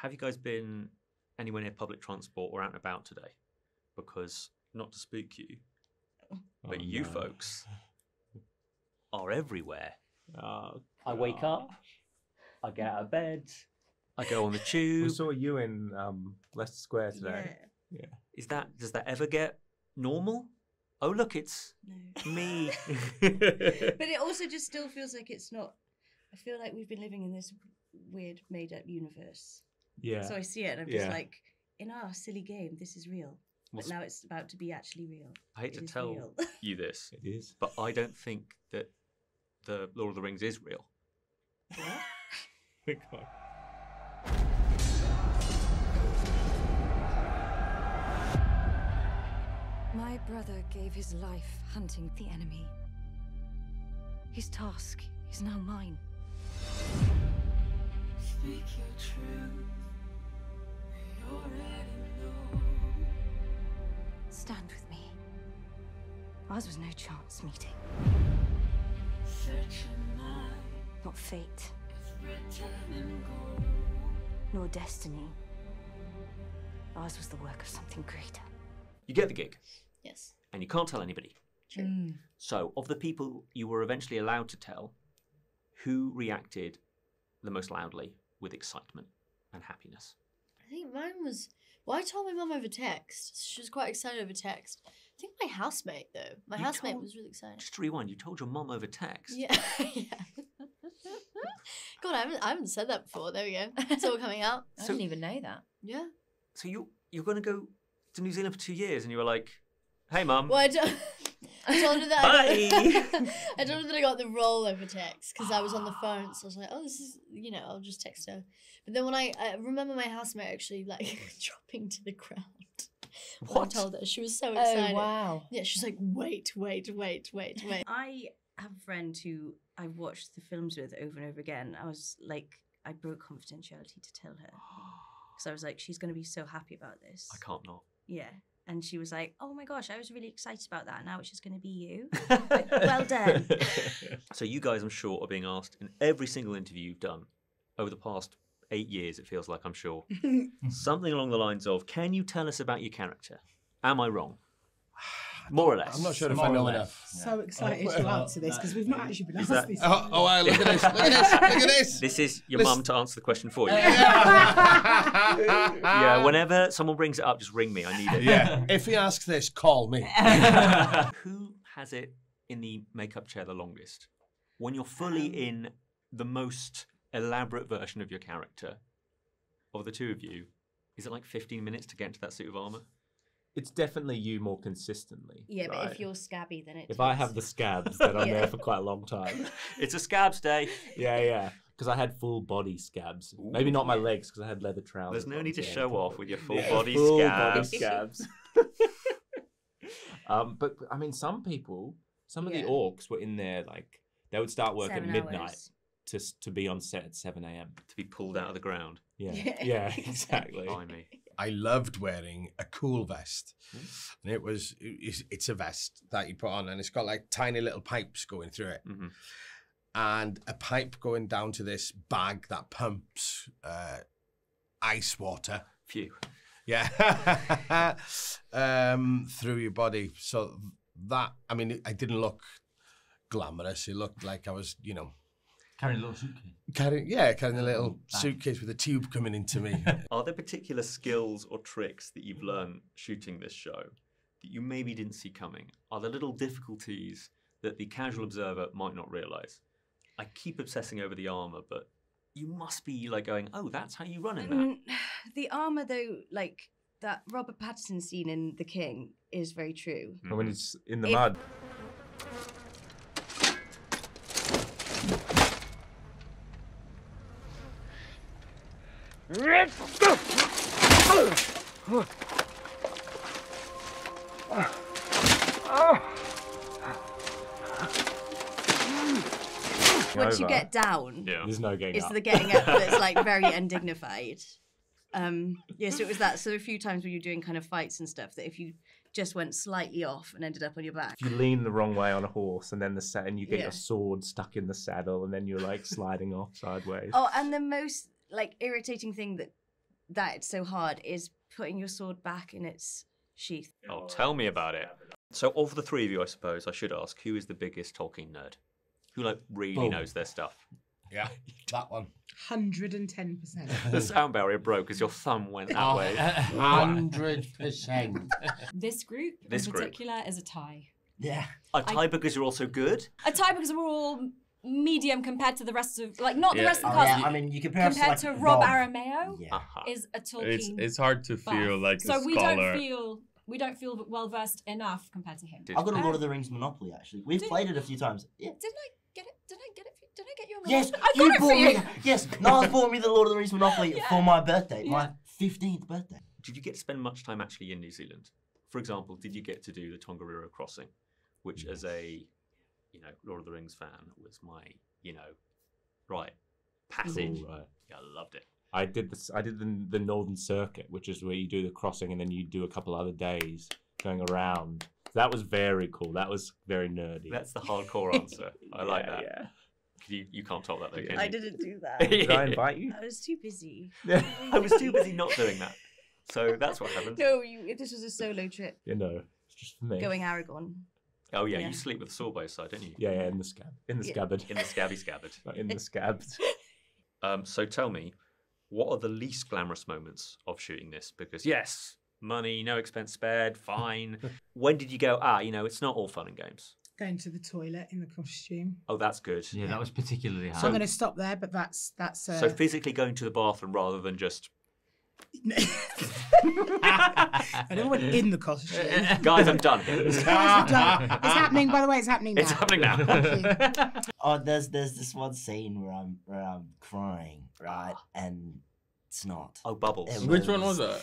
have you guys been anywhere near public transport or out and about today? Because not to spook you, but Oh, you no. folks are everywhere. Oh, I wake up, I get out of bed. I go on the tube. We tube. saw you in um, Leicester Square today. Yeah. Is that does that ever get normal? Oh look, it's No. me. But it also just still feels like it's not. I feel like we've been living in this weird made up universe. Yeah. So I see it and I'm just Yeah. like, in our silly game, this is real. Well, But now it's about to be actually real. I hate It to is tell real. you this, It is. but I don't think that the Lord of the Rings is real. Oh my brother gave his life hunting the enemy. His task is now mine. Speak your truth. You already know. Stand with me. Ours was no chance meeting, Search your mind. not fate, It's written in gold. nor destiny. Ours was the work of something greater. You get the gig, yes. and you can't tell anybody. True. Mm. So, of the people you were eventually allowed to tell, who reacted the most loudly with excitement and happiness? I think mine was. Well, I told my mum over text. She was quite excited over text. I think my housemate though. My You housemate told- was really excited. Just to rewind, you told your mum over text. Yeah, yeah. God, I haven't, I haven't said that before. There we go. It's all coming out. I So- didn't even know that. Yeah. So you you're going to go to New Zealand for two years, and you were like, "Hey, mum, Well, I, to- I told her that. I, got, Bye. I told her that I got the role over text because I was on the phone. So I was like, oh, this is, you know, I'll just text her. But then when I, I remember my housemate actually like dropping to the ground. What? I told her she was so oh, excited. Oh wow. Yeah, she's like, wait, wait, wait, wait, wait. I have a friend who I watched the films with over and over again. I was like, I broke confidentiality to tell her because I was like, she's going to be so happy about this. I can't not." Yeah. And she was like, oh my gosh, I was really excited about that. Now it's just going to be you. well done. so you guys, I'm sure, are being asked in every single interview you've done over the past eight years. It feels like I'm sure something along the lines of, "Can you tell us about your character?" Am I wrong? More or less. I'm not sure if More I know enough. So excited well, to answer this because we've not actually been asked that- this. Oh, oh, wow, look at this! Look at this! Look at this! This is your mum to answer the question for you. yeah, whenever someone brings it up, just ring me. I need it. yeah. If he asks this, call me. Who has it in the makeup chair the longest? When you're fully Um, in the most elaborate version of your character, of the two of you, is it like 15 minutes to get into that suit of armor? It's definitely you more consistently. Yeah, but if you're scabby, then it If I have the scabs, then I'm Yeah. there for quite a long time. It's a scabs day. Yeah, yeah. Because I had full body scabs. Maybe not my legs because I had leather trousers. There's no need to yeah, show off with your full Yeah, body full body scabs. scabs. um, but I mean, some people, some of Yeah. the orcs were in there like they would start work Seven at midnight hours. To to be on set at seven a.m. To be pulled out of the ground. Yeah, Yeah, yeah, exactly. exactly. Blimey. I loved wearing a cool vest. Hmm. And it was, it's, it's a vest that you put on and it's got like tiny little pipes going through it. Mhm. And a pipe going down to this bag that pumps uh, ice water. Phew. Yeah. um, through your body. So that, I mean, I didn't look glamorous. It looked like I was, you know, Carrying a little suitcase. carrying, yeah, carrying a little Bag. suitcase with a tube coming into me. Are there particular skills or tricks that you've learned shooting this show that you maybe didn't see coming? Are there little difficulties that the casual observer might not realize? I keep obsessing over the armor, but you must be like going, "Oh, that's how you run in that." Mm, the armor, though, like that Robert Pattinson scene in The King, is very true. And when it's in the If- mud, Once you get down, Yeah. there's no getting up. it's up. the getting up that's like very undignified. Um, yeah, so it was that. So a few times when you're doing kind of fights and stuff, that if you just went slightly off and ended up on your back, if you lean the wrong way on a horse and then the sa- and you get Yeah. your sword stuck in the saddle and then you're like sliding off sideways. Oh, and the most like irritating thing that that it's so hard is putting your sword back in its sheath. Oh, tell me about it. So, of the three of you, I suppose I should ask, who is the biggest Tolkien nerd? Who like really Boom. knows their stuff? Yeah, that one. 110%. The sound barrier broke as your thumb went that Oh, way. Hundred percent. This group This in group. particular is a tie. Yeah. A tie because you're all so good. A tie because we're all medium compared to the rest of like not the rest of Oh, the cast. yeah. I mean, you compare us to, compared like, to Rob Rob. Aramayo Yeah. Uh-huh. is a Tolkien. It's it's hard to buff. feel like so a we don't feel we don't feel well versed enough compared to him. Did- I've got a Lord of the Rings Monopoly actually. We've Did- played it a few times. Yeah. Didn't I get it? Did I get it? For, did I get you? A Yes, Monopoly? I you got it bought for me. you. Yes, Niles bought me the Lord of the Rings Monopoly Yeah. for my birthday, my fifteenth birthday. Did you get to spend much time actually in New Zealand? For example, did you get to do the Tongariro crossing, which, as a you know Lord of the Rings fan, was my you know rite passage. Cool, right. Yeah, I loved it. I did this. I did the, the Northern Circuit, which is where you do the crossing and then you do a couple other days going around. That was very cool. That was very nerdy. That's the hardcore answer. I like that. Yeah. You, you can't top that though, can I you? didn't do that. Did I invite you? I was too busy. I was too busy not doing that. So that's what happened. No, you, this was a solo trip You know, it's just for me. going Aragorn. Oh yeah, Yeah. you sleep with a sword by your side, don't you? Yeah, yeah, in the scab, in the Yeah. scabbard, In the scabby scabbard. Not in the scabs. Um, so tell me, what are the least glamorous moments of shooting this? Because yes, money, no expense spared, fine. when did you go? Ah, you know, it's not all fun and games. Going to the toilet in the costume. Oh, that's good. Yeah, that was particularly hard. So I'm going to stop there, but that's that's. Uh, So physically going to the bathroom rather than just I never went in the costume. guys, I'm done. Guys, we're done. It's happening. By the way, it's happening now. It's happening now. Oh, there's there's this one scene where I'm where I'm crying, right, ah. and it's not. Oh, bubbles. It Which one was that?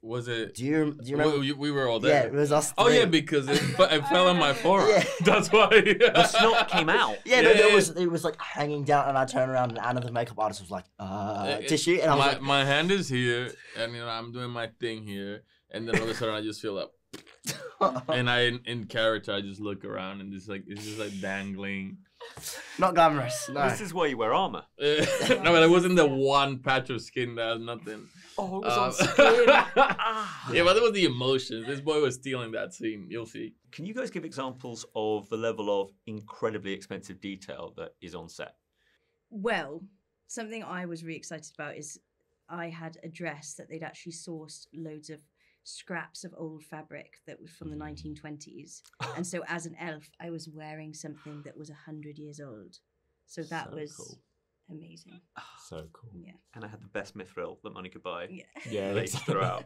Was it? Do you do you remember? We, we were all there. yeah, it was us. oh yeah, because it, fe- it fell on my forearm. Yeah. That's why. the snot came out. Yeah, no, Yeah, it was it was like hanging down, and I turned around, and Anna, the makeup artist, was like, "Uh, It- tissue," and I was my, like, my hand is here, and you know I'm doing my thing here, and then all of a sudden I just feel like, and I in, in character I just look around and just like it's just like dangling. "Not glamorous." No. This is why you wear armor. no, but it wasn't the one patch of skin that has nothing. Oh, it was Um, yeah, but it was the emotions. This boy was stealing that scene. You'll see. Can you guys give examples of the level of incredibly expensive detail that is on set? Well, something I was really excited about is I had a dress that they'd actually sourced loads of scraps of old fabric that was from the mm. 1920s. And so as an elf, I was wearing something that was 100 years old. So that So was cool. amazing. Ah, so cool. Yeah. And I had the best mithril that money could buy. Yeah. Yeah, They exactly. out.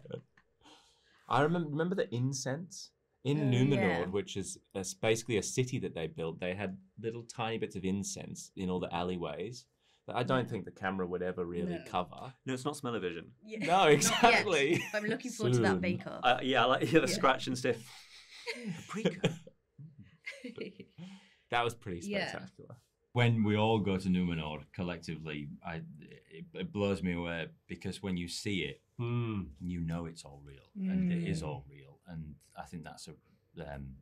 I remember remember the incense in Oh, Numenor, yeah. which is a s basically a city that they built. They had little tiny bits of incense in all the alleyways that I don't think the camera would ever really No. cover. No, it's not smell-o-vision. Yeah. No, exactly. I'm looking forward to that Soon. bake off. Uh, yeah, I like yeah, the Yeah. scratch and sniff. Paprika. That was pretty Yeah. spectacular. when we all go to Numenor collectively, I it, it blows me away because when you see it, you know it's all real and it is Mm. all real, and I think that's a um,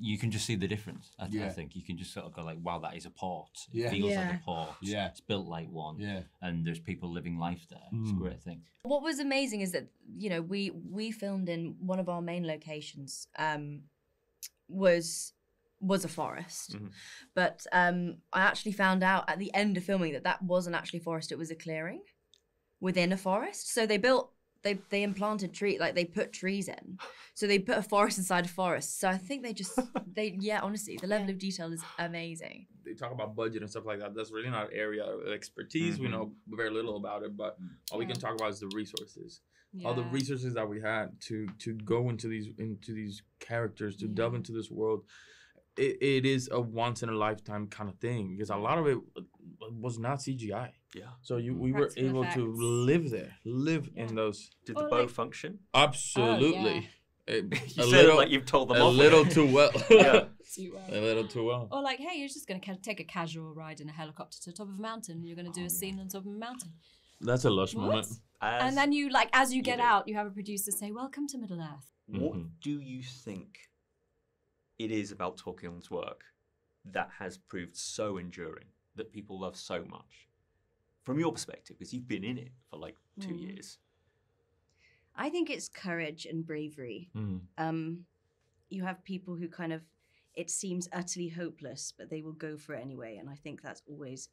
you can just see the difference. I, I Yeah. think you can just sort of go like, "Wow, that is a port. It Yeah. feels like a port. Yeah. it's built like one. Yeah. and there's people living life there. It's a Mm. great thing. What was amazing is that you know we we filmed in one of our main locations um, was was a forest, Mhm. but um, I actually found out at the end of filming that that wasn't actually a forest; it was a clearing within a forest. So they built they they implanted tree like they put trees in, so they put a forest inside a forest. So I think they just they yeah honestly the level of detail is amazing. They talk about budget and stuff like that. That's really not an area of expertise. We Mhm. know very little about it, but all we can talk about is the resources. All the resources that we had to to go into these into these characters, to delve into this world. It, it is a once in a lifetime kind of thing because a lot of it was not CGI. Yeah. So you we were Practical able to live there, live Yeah. in those. Did the Or bow like- function? Absolutely. It- You a said little, it like you've told them a off. little too well. Yeah. Too well. a little too well. Or like, hey, you're just going to ca- take a casual ride in a helicopter to the top of a mountain. And you're going to do a scene on top of a mountain. That's a lush What? moment. As- and then you, like, as you get do. out, you have a producer say, "Welcome to Middle Earth." What Mhm. do you think it is about Tolkien's work that has proved so enduring that people love so much? From your perspective, because you've been in it for like two Mm. years, I think it's courage and bravery. Mm. Um, you have people who kind of, it seems utterly hopeless, but they will go for it anyway. And I think that's always,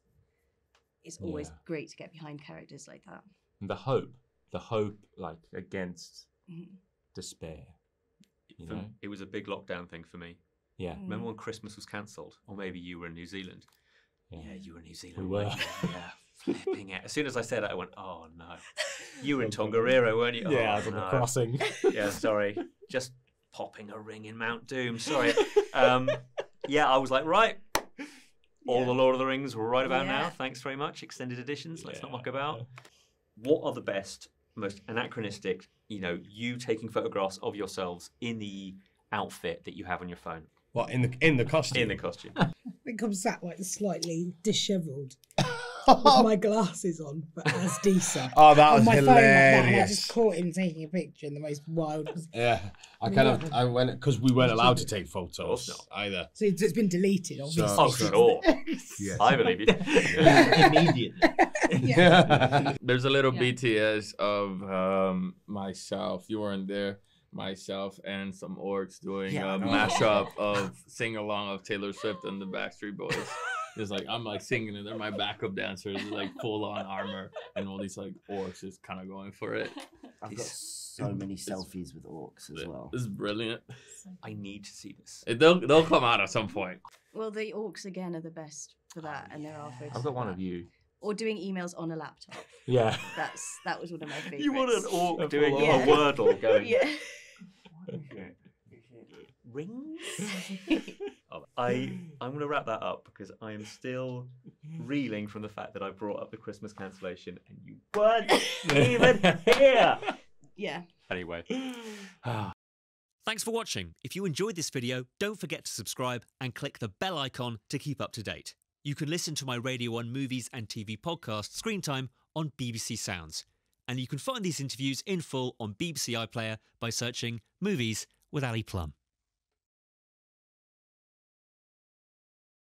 it's always Yeah. great to get behind characters like that. And the hope, the hope, like against Mhm. despair. You For- know? It was a big lockdown thing for me. Yeah. Remember when Christmas was cancelled? Or maybe you were in New Zealand. Yeah, Yeah, you were in New Zealand. We weren't were. you? Yeah, flipping it. As soon as I said it, I went, oh no. You were in Tongariro, weren't you? Yeah, oh, I was on the crossing. yeah, sorry. Just popping a ring in Mount Doom. Sorry. Um, yeah, I was like, right. All the Lord of the Rings were right about now. Thanks very much. Extended editions. Let's not Yeah, muck about. What are the best, most anachronistic, you know, you taking photographs of yourselves in the outfit that you have on your phone? What in the in the costume? In the costume. I think I'm sat like slightly dishevelled with my glasses on, but as Disa. Oh, that on was my phone like that, I just caught him taking a picture in the most wild. Yeah, I kind of I went because we weren't allowed to take photos either. So it's, it's been deleted, obviously. So- Oh, sure. Yes. I believe you. Immediately. There's a little Yeah. BTS of um, myself. You weren't there. Myself and some orcs doing Yeah, I a know. mashup of sing along of Taylor Swift and the Backstreet Boys. It's like I'm like singing and they're my backup dancers, like full on armor, and all these like orcs just kind of going for it. I've got so many selfies with orcs as well. It's brilliant. I need to see this. It, they'll they'll come out at some point. Well, the orcs again are the best for that, and they're photos. I've got one of you. Or doing emails on a laptop. Yeah. That's that was one of my favorites. You want an orc doing full a on. wordle going. Yeah. Rings? Oh, I I'm gonna wrap that up because I am still reeling from the fact that I brought up the Christmas cancellation and you weren't even here. Yeah. Anyway, Thanks for watching. If you enjoyed this video, don't forget to subscribe and click the bell icon to keep up to date. You can listen to my Radio 1 movies and TV podcast, Screen Time, on BBC Sounds. And you can find these interviews in full on BBC iPlayer by searching Movies with Ali Plumb.